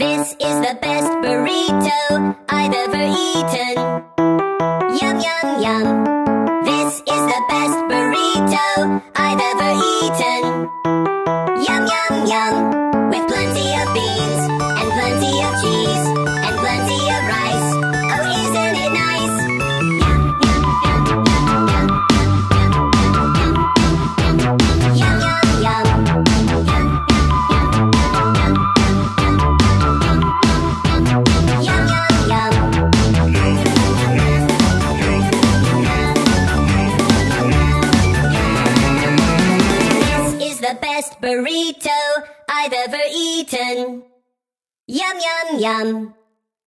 This is the best burrito I've ever eaten. Yum, yum, yum. This is the best burrito I've ever eaten. Yum, yum, yum. The best burrito I've ever eaten. Yum, yum, yum.